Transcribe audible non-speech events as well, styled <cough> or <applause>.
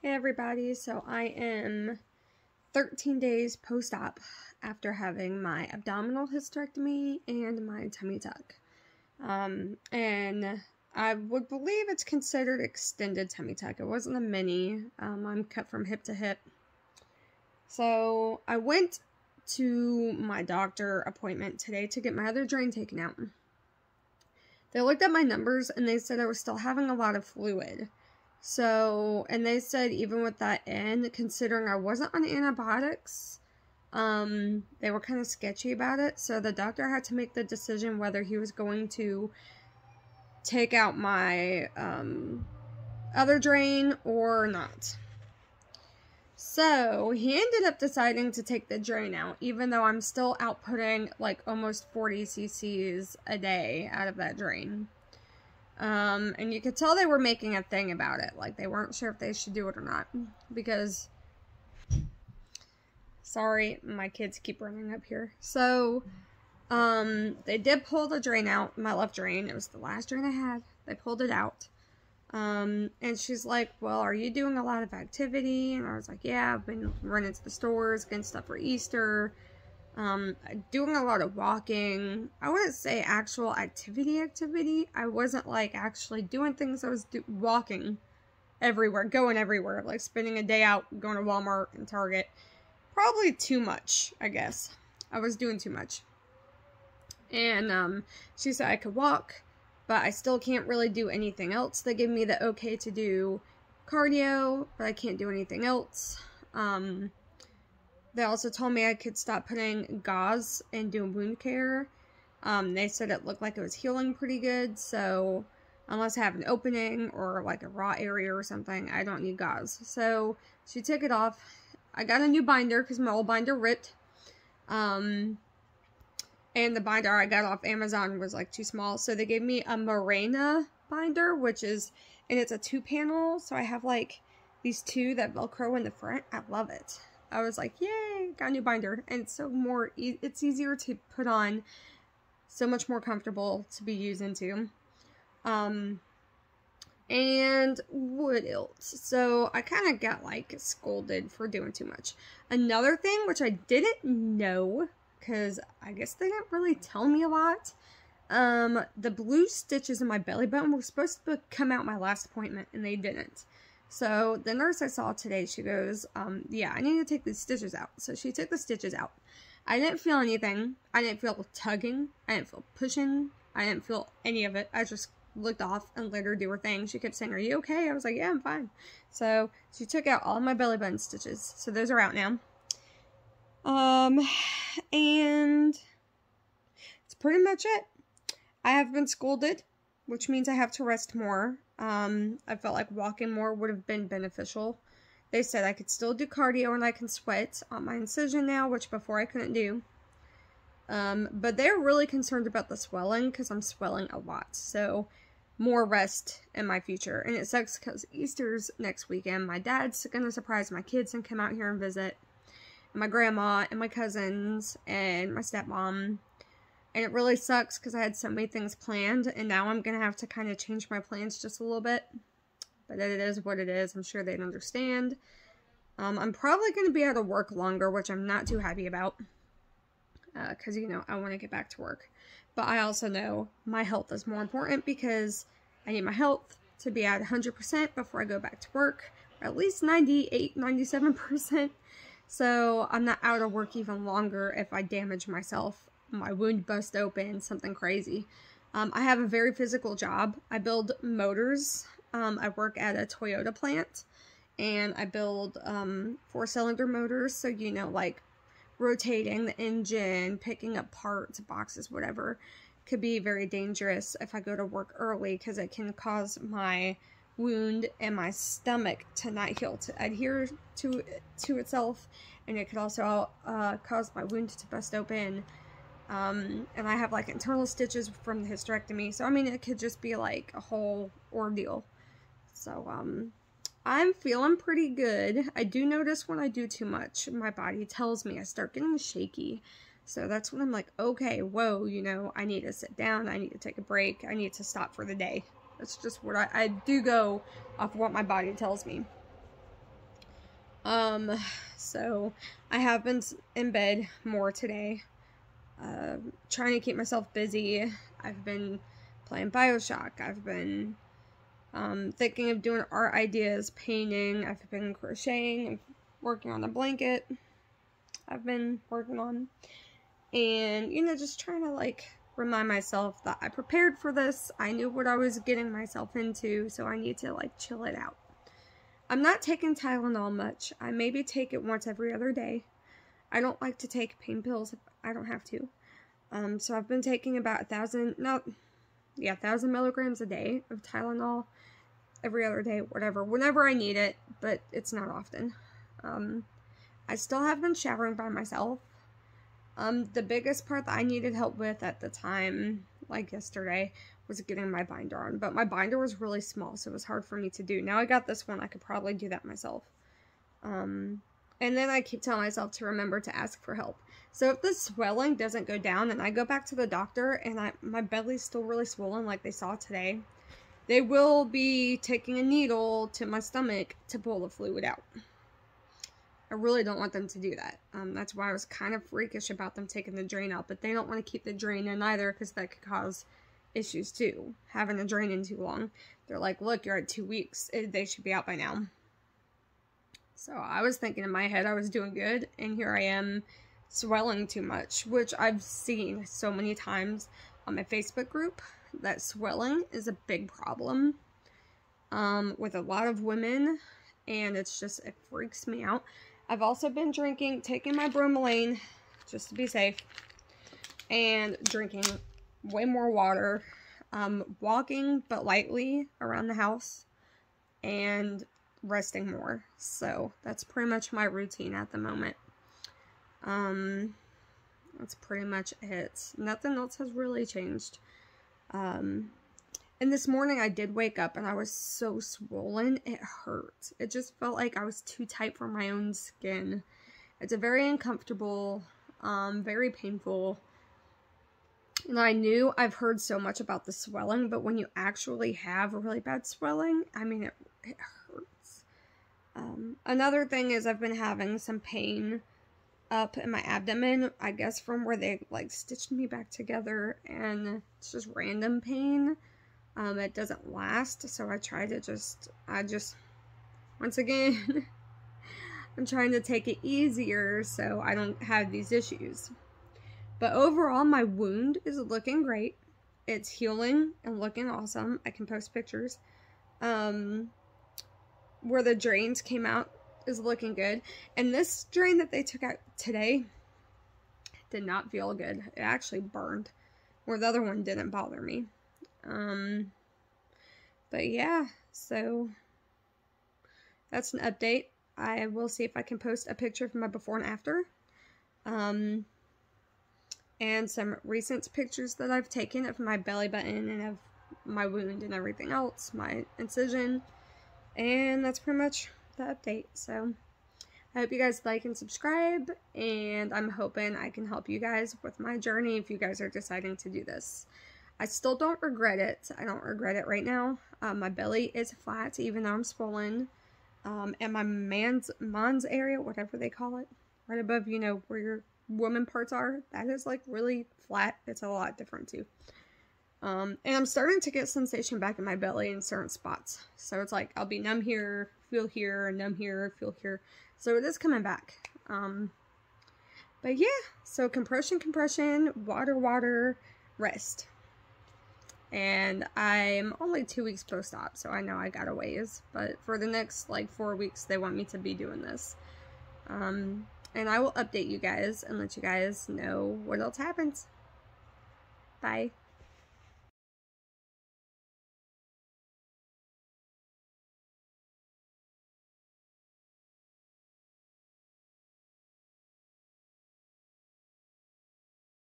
Hey everybody, so I am 13 days post-op after having my abdominal hysterectomy and my tummy tuck. Um, and I would believe it's considered extended tummy tuck. It wasn't a mini. Um, I'm cut from hip to hip. So I went to my doctor appointment today to get my other drain taken out. They looked at my numbers and they said I was still having a lot of fluid. So, and they said even with that in, considering I wasn't on antibiotics, um, they were kind of sketchy about it. So the doctor had to make the decision whether he was going to take out my um, other drain or not. So he ended up deciding to take the drain out, even though I'm still outputting like almost 40 cc's a day out of that drain. Um, and you could tell they were making a thing about it. Like, they weren't sure if they should do it or not. Because, sorry, my kids keep running up here. So, um, they did pull the drain out, my left drain. It was the last drain I had. They pulled it out. Um, and she's like, well, are you doing a lot of activity? And I was like, yeah, I've been running to the stores, getting stuff for Easter um, doing a lot of walking. I wouldn't say actual activity activity. I wasn't like actually doing things. I was do- walking everywhere, going everywhere, like spending a day out, going to Walmart and Target. Probably too much, I guess. I was doing too much. And um, she said I could walk, but I still can't really do anything else. They gave me the okay to do cardio, but I can't do anything else. Um, they also told me I could stop putting gauze and doing wound care. Um, they said it looked like it was healing pretty good, so unless I have an opening or like a raw area or something, I don't need gauze. So she took it off. I got a new binder because my old binder ripped. Um, and the binder I got off Amazon was like too small, so they gave me a Marena binder, which is, and it's a two panel, so I have like these two that Velcro in the front. I love it. I was like, yay, got a new binder. And it's so more, e it's easier to put on, so much more comfortable to be used into. Um, and what else? So I kind of got like scolded for doing too much. Another thing, which I didn't know, because I guess they didn't really tell me a lot. Um, the blue stitches in my belly button were supposed to come out my last appointment, and they didn't. So the nurse I saw today, she goes, um, yeah, I need to take these stitches out. So she took the stitches out. I didn't feel anything. I didn't feel tugging. I didn't feel pushing. I didn't feel any of it. I just looked off and let her do her thing. She kept saying, are you okay? I was like, yeah, I'm fine. So she took out all my belly button stitches. So those are out now. Um, and it's pretty much it. I have been scolded, which means I have to rest more. Um, I felt like walking more would have been beneficial. They said I could still do cardio and I can sweat on my incision now, which before I couldn't do. Um, but they're really concerned about the swelling because I'm swelling a lot. So more rest in my future. And it sucks because Easter's next weekend. My dad's going to surprise my kids and come out here and visit. And my grandma and my cousins and my stepmom and it really sucks because I had so many things planned, and now I'm going to have to kind of change my plans just a little bit. But it is what it is. I'm sure they'd understand. Um, I'm probably going to be out of work longer, which I'm not too happy about. Because, uh, you know, I want to get back to work. But I also know my health is more important because I need my health to be at 100% before I go back to work. Or at least 98, 97%. So I'm not out of work even longer if I damage myself my wound bust open, something crazy. Um, I have a very physical job. I build motors. Um, I work at a Toyota plant and I build um, four cylinder motors. So, you know, like rotating the engine, picking up parts, boxes, whatever, could be very dangerous if I go to work early because it can cause my wound and my stomach to not heal, to adhere to to itself, and it could also uh, cause my wound to bust open um, and I have like internal stitches from the hysterectomy. So, I mean, it could just be like a whole ordeal. So, um, I'm feeling pretty good. I do notice when I do too much, my body tells me I start getting shaky. So that's when I'm like, okay, whoa, you know, I need to sit down. I need to take a break. I need to stop for the day. That's just what I, I do go off what my body tells me. Um, so I have been in bed more today, uh, trying to keep myself busy. I've been playing Bioshock. I've been um, thinking of doing art ideas, painting. I've been crocheting and working on a blanket. I've been working on, and you know, just trying to like remind myself that I prepared for this. I knew what I was getting myself into, so I need to like chill it out. I'm not taking Tylenol much. I maybe take it once every other day. I don't like to take pain pills I don't have to. Um, so I've been taking about a thousand, not, yeah, thousand milligrams a day of Tylenol every other day, whatever, whenever I need it, but it's not often. Um, I still have been showering by myself. Um, the biggest part that I needed help with at the time, like yesterday, was getting my binder on. But my binder was really small, so it was hard for me to do. Now I got this one, I could probably do that myself. Um, and then I keep telling myself to remember to ask for help. So if the swelling doesn't go down and I go back to the doctor and I, my belly's still really swollen like they saw today, they will be taking a needle to my stomach to pull the fluid out. I really don't want them to do that. Um, that's why I was kind of freakish about them taking the drain out, but they don't want to keep the drain in either because that could cause issues too. Having a drain in too long. They're like, look, you're at two weeks. They should be out by now. So I was thinking in my head I was doing good, and here I am swelling too much, which I've seen so many times on my Facebook group that swelling is a big problem um, with a lot of women, and it's just, it freaks me out. I've also been drinking, taking my bromelain just to be safe, and drinking way more water, um, walking but lightly around the house, and resting more. So that's pretty much my routine at the moment. Um, that's pretty much it. Nothing else has really changed. Um, and this morning I did wake up and I was so swollen, it hurt. It just felt like I was too tight for my own skin. It's a very uncomfortable, um, very painful and I knew I've heard so much about the swelling, but when you actually have a really bad swelling, I mean, it, it. Um, another thing is I've been having some pain up in my abdomen, I guess from where they like stitched me back together, and it's just random pain. Um, it doesn't last, so I try to just, I just, once again, <laughs> I'm trying to take it easier so I don't have these issues. But overall, my wound is looking great. It's healing and looking awesome. I can post pictures. Um, where the drains came out is looking good. And this drain that they took out today did not feel good. It actually burned. Where the other one didn't bother me. Um, but yeah, so that's an update. I will see if I can post a picture from my before and after. Um, and some recent pictures that I've taken of my belly button and of my wound and everything else, my incision. And that's pretty much the update. So I hope you guys like and subscribe, and I'm hoping I can help you guys with my journey if you guys are deciding to do this. I still don't regret it. I don't regret it right now. Um, my belly is flat, even though I'm swollen. Um, and my man's, mons area, whatever they call it, right above, you know, where your woman parts are, that is like really flat. It's a lot different too. Um, and I'm starting to get sensation back in my belly in certain spots. So it's like I'll be numb here, feel here, numb here, feel here. So it is coming back. Um, but yeah, so compression, compression, water, water, rest. And I'm only two weeks post-op, so I know I got a ways. But for the next like four weeks, they want me to be doing this. Um, and I will update you guys and let you guys know what else happens. Bye.